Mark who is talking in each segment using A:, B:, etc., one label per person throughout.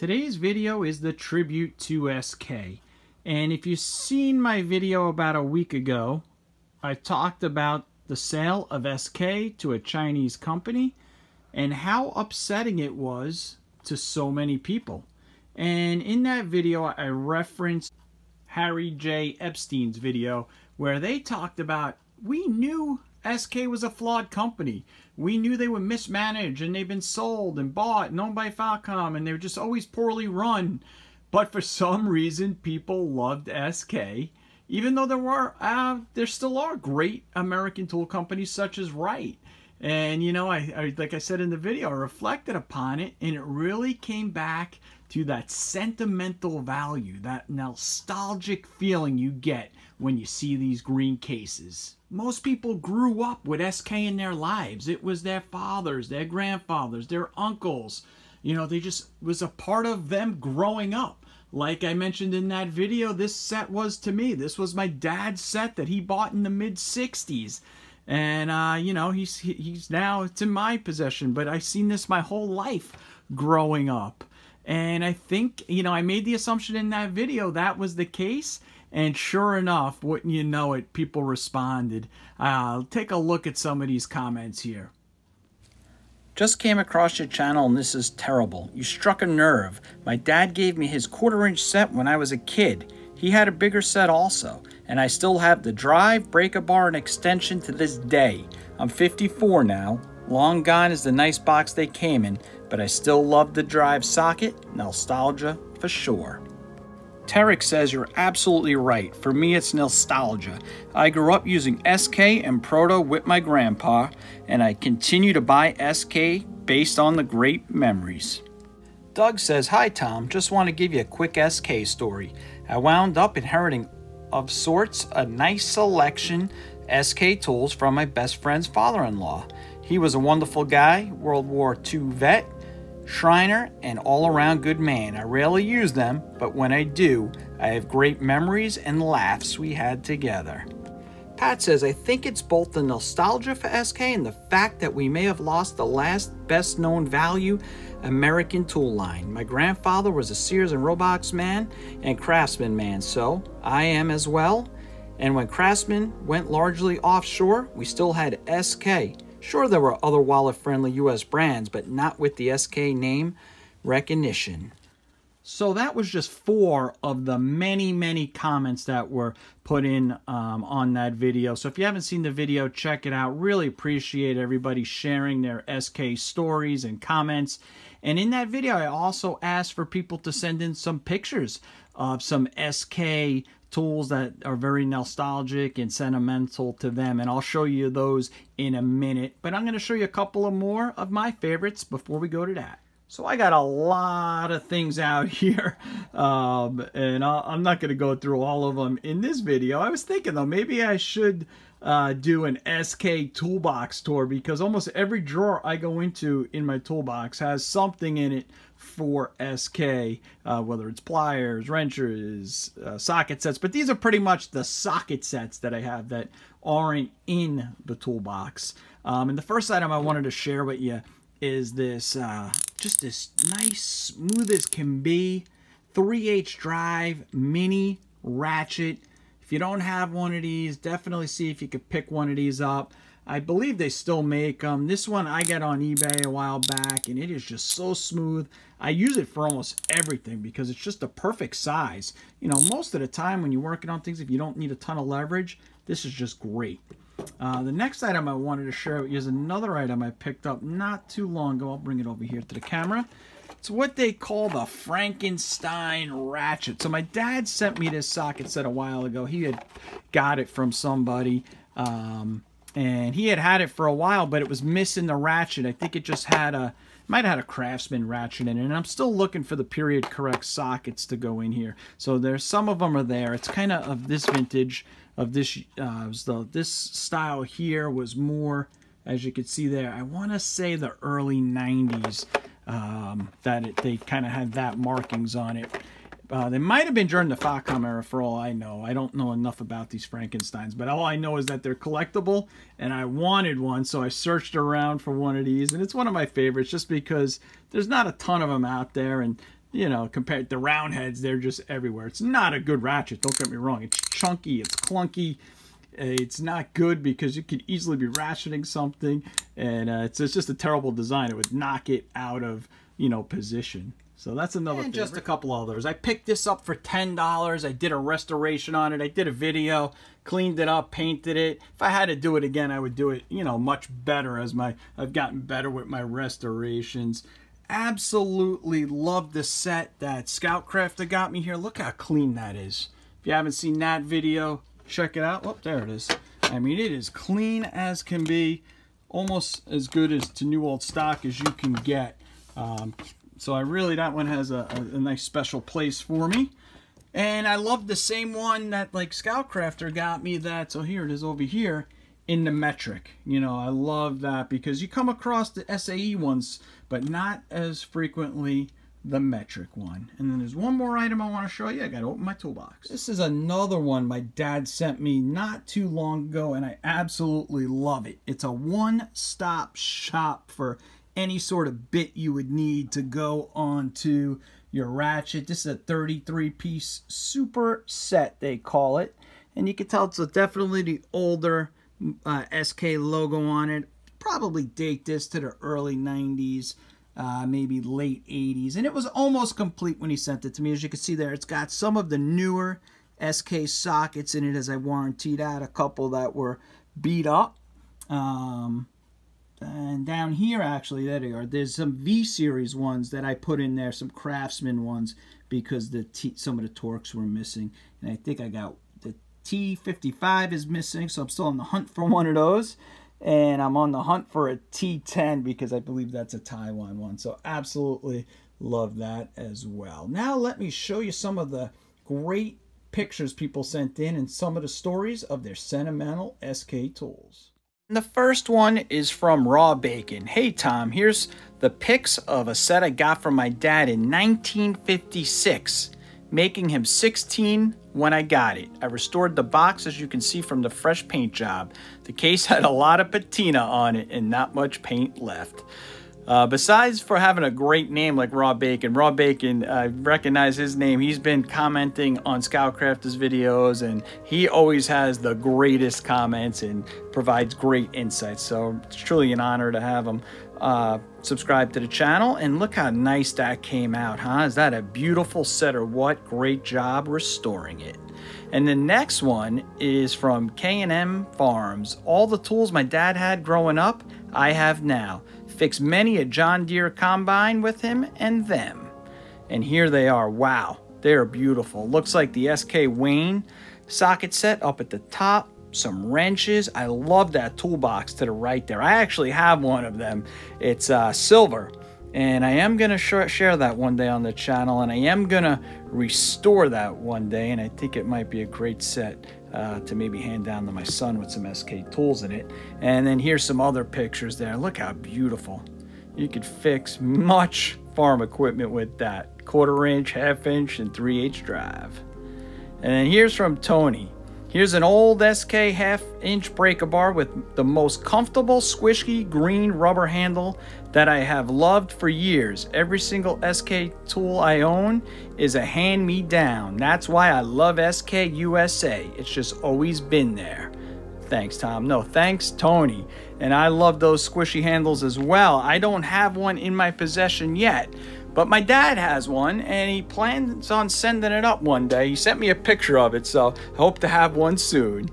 A: Today's video is the tribute to SK. And if you've seen my video about a week ago, I talked about the sale of SK to a Chinese company and how upsetting it was to so many people. And in that video, I referenced Harry J. Epstein's video where they talked about we knew SK was a flawed company. We knew they were mismanaged and they've been sold and bought and owned by Facom and they were just always poorly run. But for some reason, people loved SK, even though there were, uh, there still are great American tool companies such as Wright. And you know, I, I like I said in the video, I reflected upon it, and it really came back to that sentimental value, that nostalgic feeling you get when you see these green cases. Most people grew up with SK in their lives. It was their fathers, their grandfathers, their uncles. You know, they just was a part of them growing up. Like I mentioned in that video, this set was to me. This was my dad's set that he bought in the mid 60s. And, uh, you know, he's, he's now, it's in my possession, but I've seen this my whole life growing up. And I think, you know, I made the assumption in that video that was the case. And sure enough, wouldn't you know it, people responded. Uh, take a look at some of these comments here.
B: Just came across your channel and this is terrible. You struck a nerve. My dad gave me his quarter inch set when I was a kid. He had a bigger set also, and I still have the drive, breaker bar, and extension to this day. I'm 54 now. Long gone is the nice box they came in, but I still love the drive socket. Nostalgia for sure. Tarek says you're absolutely right. For me, it's nostalgia. I grew up using SK and Proto with my grandpa, and I continue to buy SK based on the great memories. Doug says, Hi Tom, just want to give you a quick SK story. I wound up inheriting, of sorts, a nice selection SK tools from my best friend's father in law. He was a wonderful guy, World War II vet, Shriner, and all around good man. I rarely use them, but when I do, I have great memories and laughs we had together. Pat says, I think it's both the nostalgia for SK and the fact that we may have lost the last best known value American tool line. My grandfather was a Sears and Roebuck man and Craftsman man, so I am as well. And when Craftsman went largely offshore, we still had SK. Sure, there were other wallet friendly US brands, but not with the SK name recognition.
A: So that was just four of the many, many comments that were put in um, on that video. So if you haven't seen the video, check it out. Really appreciate everybody sharing their SK stories and comments. And in that video, I also asked for people to send in some pictures of some SK tools that are very nostalgic and sentimental to them. And I'll show you those in a minute. But I'm going to show you a couple of more of my favorites before we go to that. So I got a lot of things out here, um, and I'm not going to go through all of them in this video. I was thinking, though, maybe I should uh, do an SK toolbox tour because almost every drawer I go into in my toolbox has something in it for SK, uh, whether it's pliers, wrenches, uh, socket sets. But these are pretty much the socket sets that I have that aren't in the toolbox. Um, and the first item I wanted to share with you is this, uh, just this nice, smooth as can be, 3 8 drive mini ratchet if you don't have one of these, definitely see if you could pick one of these up. I believe they still make them. This one I got on eBay a while back, and it is just so smooth. I use it for almost everything because it's just the perfect size. You know, most of the time when you're working on things, if you don't need a ton of leverage, this is just great. Uh, the next item I wanted to share is another item I picked up not too long ago. I'll bring it over here to the camera. It's what they call the Frankenstein ratchet. So my dad sent me this socket set a while ago. He had got it from somebody. Um, and he had had it for a while, but it was missing the ratchet. I think it just had a, might have had a Craftsman ratchet in it. And I'm still looking for the period correct sockets to go in here. So there's some of them are there. It's kind of of this vintage of this, uh, this style here was more, as you can see there, I want to say the early 90s um, that it, they kind of had that markings on it. Uh, they might have been during the Facom era for all I know. I don't know enough about these Frankensteins, but all I know is that they're collectible, and I wanted one, so I searched around for one of these, and it's one of my favorites just because there's not a ton of them out there, and you know, compared to round heads, they're just everywhere. It's not a good ratchet, don't get me wrong. It's chunky, it's clunky, it's not good because you could easily be ratcheting something, and uh, it's, it's just a terrible design. It would knock it out of, you know, position. So that's another And just a couple others. I picked this up for $10. I did a restoration on it. I did a video, cleaned it up, painted it. If I had to do it again, I would do it, you know, much better as my I've gotten better with my restorations. Absolutely love the set that Scoutcrafter got me here. Look how clean that is. If you haven't seen that video, check it out. Oh, there it is. I mean, it is clean as can be. Almost as good as to new old stock as you can get. Um, so I really, that one has a, a, a, nice special place for me. And I love the same one that like Scoutcrafter got me that, so here it is over here, in the metric. You know, I love that because you come across the SAE ones, but not as frequently the metric one. And then there's one more item I want to show you. I got to open my toolbox. This is another one my dad sent me not too long ago, and I absolutely love it. It's a one-stop shop for any sort of bit you would need to go onto your ratchet. This is a 33 piece super set they call it. And you can tell it's definitely the older uh, SK logo on it. Probably date this to the early 90s, uh, maybe late 80s. And it was almost complete when he sent it to me. As you can see there, it's got some of the newer SK sockets in it as I warranted out a couple that were beat up. Um, and down here actually there they are there's some v series ones that i put in there some craftsman ones because the T, some of the Torx were missing and i think i got the t55 is missing so i'm still on the hunt for one of those and i'm on the hunt for a t10 because i believe that's a taiwan one. So absolutely love that as well. Now let me show you some of the great pictures people sent in and some of the stories of their sentimental sk tools. The first one is from Raw Bacon. Hey Tom, here's the pics of a set I got from my dad in 1956, making him 16 when I got it. I restored the box as you can see from the fresh paint job. The case had a lot of patina on it and not much paint left. Uh, besides for having a great name like Raw Bacon, Raw Bacon, I recognize his name. He's been commenting on Scoutcrafter's videos and he always has the greatest comments and provides great insights. So it's truly an honor to have him uh, subscribe to the channel. And look how nice that came out, huh? Is that a beautiful set or what? Great job restoring it. And the next one is from K&M Farms. All the tools my dad had growing up, I have now. Fixed many a John Deere combine with him and them. And here they are. Wow, they're beautiful. Looks like the SK Wayne socket set up at the top. Some wrenches. I love that toolbox to the right there. I actually have one of them. It's uh, silver. And I am going to sh share that one day on the channel. And I am going to restore that one day. And I think it might be a great set uh, to maybe hand down to my son with some SK tools in it. And then here's some other pictures there. Look how beautiful. You could fix much farm equipment with that. Quarter inch, half inch, and 3 8 drive. And then here's from Tony. Here's an old SK half inch breaker bar with the most comfortable squishy green rubber handle that I have loved for years. Every single SK tool I own is a hand me down. That's why I love SK USA. It's just always been there. Thanks, Tom. No, thanks, Tony. And I love those squishy handles as well. I don't have one in my possession yet. But my dad has one and he plans on sending it up one day. He sent me a picture of it, so I hope to have one soon.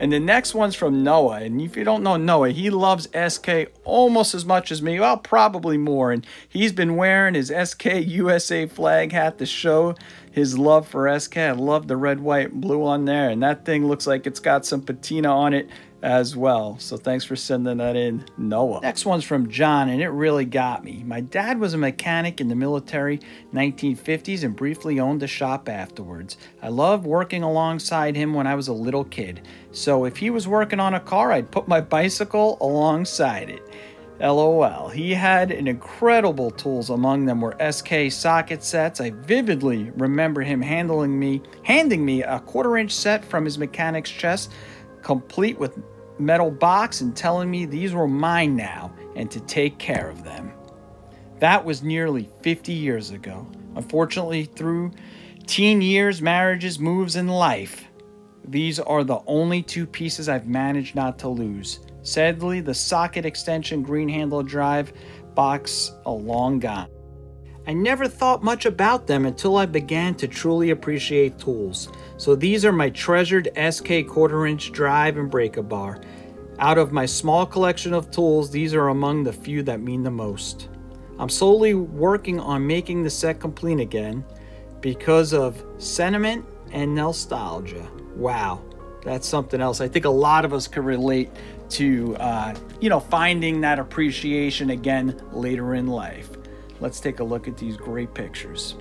A: And the next one's from Noah. And if you don't know Noah, he loves SK almost as much as me. Well, probably more. And he's been wearing his SK USA flag hat to show his love for SK. I love the red, white, and blue on there. And that thing looks like it's got some patina on it as well. So thanks for sending that in, Noah. Next one's from John, and it really got me. My dad was a mechanic in the military 1950s and briefly owned a shop afterwards. I loved working alongside him when I was a little kid. So if he was working on a car, I'd put my bicycle alongside it. LOL. He had an incredible tools. Among them were SK socket sets. I vividly remember him handling me, handing me a quarter inch set from his mechanic's chest complete with metal box and telling me these were mine now and to take care of them. That was nearly 50 years ago.
B: Unfortunately, through teen years, marriages, moves, and life, these are the only two pieces I've managed not to lose. Sadly, the socket extension green handle drive box a long gone. I never thought much about them until I began to truly appreciate tools. So these are my treasured SK quarter inch drive and breaker bar. Out of my small collection of tools, these are among the few that mean the most. I'm slowly working on making the set complete again because of sentiment and nostalgia. Wow, that's something else. I think a lot of us can relate to, uh, you know, finding that appreciation again later in life. Let's take a look at these great pictures.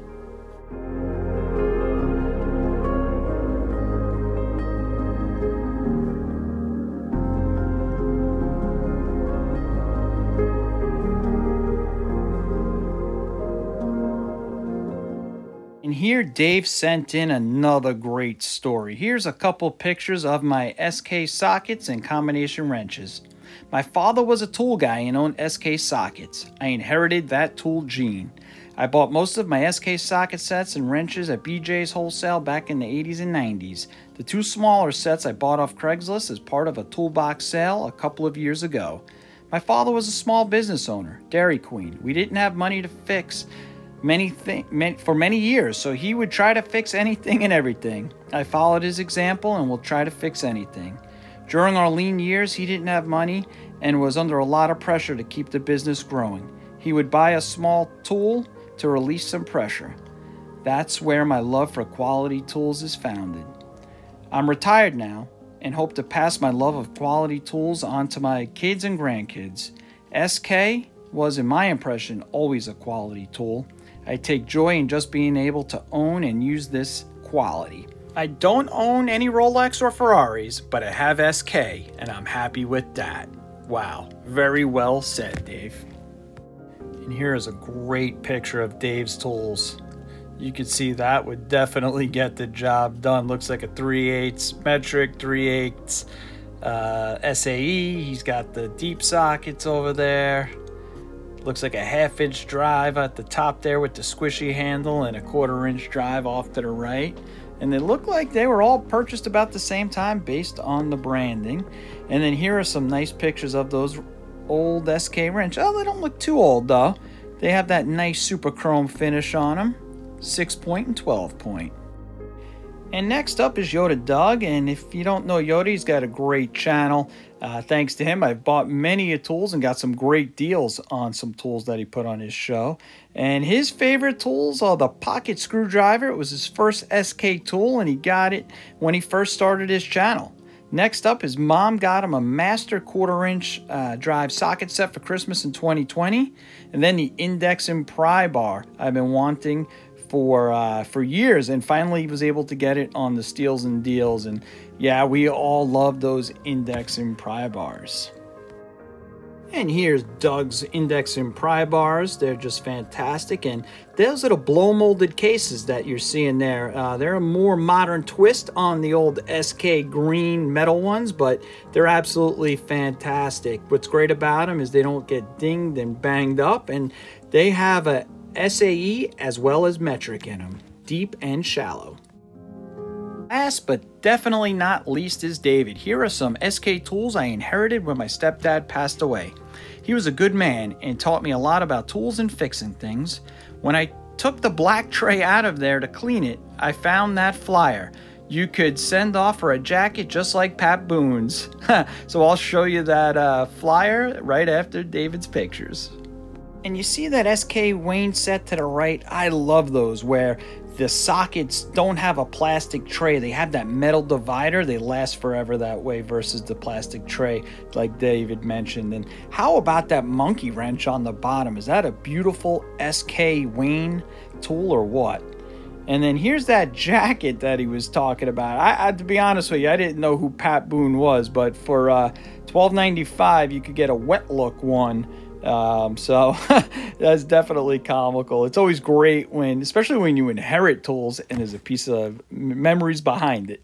B: And here Dave sent in another great story. Here's a couple pictures of my SK sockets and combination wrenches. My father was a tool guy and owned SK sockets. I inherited that tool gene. I bought most of my SK socket sets and wrenches at BJ's Wholesale back in the 80s and 90s. The two smaller sets I bought off Craigslist as part of a toolbox sale a couple of years ago. My father was a small business owner, Dairy Queen. We didn't have money to fix many things for many years, so he would try to fix anything and everything. I followed his example and will try to fix anything. During our lean years, he didn't have money and was under a lot of pressure to keep the business growing. He would buy a small tool to release some pressure. That's where my love for quality tools is founded. I'm retired now and hope to pass my love of quality tools on to my kids and grandkids. SK was, in my impression, always a quality tool. I take joy in just being able to own and use this quality. I don't own any Rolex or Ferraris, but I have SK, and I'm happy with that. Wow, very well said, Dave. And here is a great picture of Dave's tools. You can see that would definitely get the job done. Looks like a 3 8 metric, 3 8 uh, SAE. He's got the deep sockets over there. Looks like a half inch drive at the top there with the squishy handle and a quarter inch drive off to the right and they look like they were all purchased about the same time based on the branding. And then here are some nice pictures of those old SK wrench. Oh, they don't look too old though. They have that nice super chrome finish on them, 6 point and 12 point. And next up is Yoda Doug, and if you don't know Yoda, he's got a great channel. Uh, thanks to him, I've bought many tools and got some great deals on some tools that he put on his show. And his favorite tools are the pocket screwdriver. It was his first SK tool, and he got it when he first started his channel. Next up, his mom got him a master quarter inch uh, drive socket set for Christmas in 2020. And then the index and pry bar I've been wanting for uh, for years, and finally was able to get it on the Steals and Deals. And yeah, we all love those index and pry bars. And here's Doug's index and pry bars. They're just fantastic. And those the blow molded cases that you're seeing there. Uh, they're a more modern twist on the old SK green metal ones, but they're absolutely fantastic. What's great about them is they don't get dinged and banged up, and they have a SAE as well as metric in them, deep and shallow. Last but definitely not least is David. Here are some SK tools I inherited when my stepdad passed away. He was a good man and taught me a lot about tools and fixing things. When I took the black tray out of there to clean it, I found that flyer. You could send off for a jacket just like Pat Boone's. so I'll show you that uh, flyer right after David's pictures. And you see that SK Wayne set to the right? I love those where the sockets don't have a plastic tray. They have that metal divider. They last forever that way versus the plastic tray like David mentioned. And how about that monkey wrench on the bottom? Is that a beautiful SK Wayne tool or what? And then here's that jacket that he was talking about. I, I, to be honest with you, I didn't know who Pat Boone was, but for uh, $12.95, you could get a wet look one um, so that's definitely comical. It's always great when, especially when you inherit tools and there's a piece of memories behind it.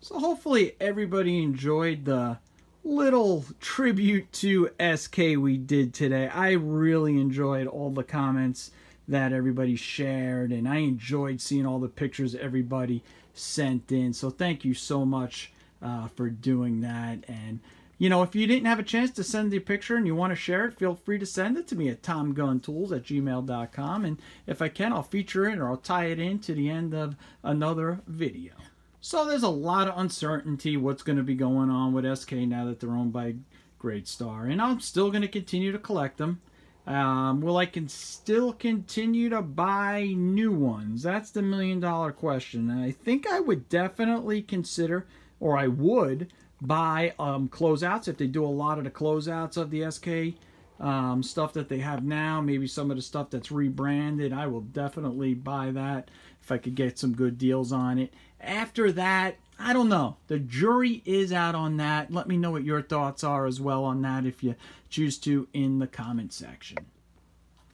B: So hopefully everybody enjoyed the
A: little tribute to SK we did today. I really enjoyed all the comments that everybody shared, and I enjoyed seeing all the pictures everybody sent in. So thank you so much uh, for doing that. And you know, if you didn't have a chance to send the picture and you want to share it, feel free to send it to me at tomgunntools at gmail.com. And if I can, I'll feature it or I'll tie it in to the end of another video. So there's a lot of uncertainty what's going to be going on with SK now that they're owned by Great Star. And I'm still going to continue to collect them. Um, will I can still continue to buy new ones? That's the million dollar question. And I think I would definitely consider, or I would, buy um, closeouts if they do a lot of the closeouts of the SK um, stuff that they have now. Maybe some of the stuff that's rebranded. I will definitely buy that if I could get some good deals on it. After that, I don't know. The jury is out on that. Let me know what your thoughts are as well on that if you choose to in the comment section.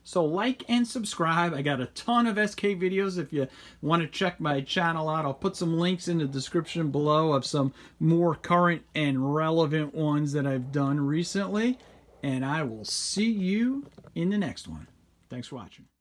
A: So like and subscribe. I got a ton of SK videos if you want to check my channel out. I'll put some links in the description below of some more current and relevant ones that I've done recently. And I will see you in the next one. Thanks for watching.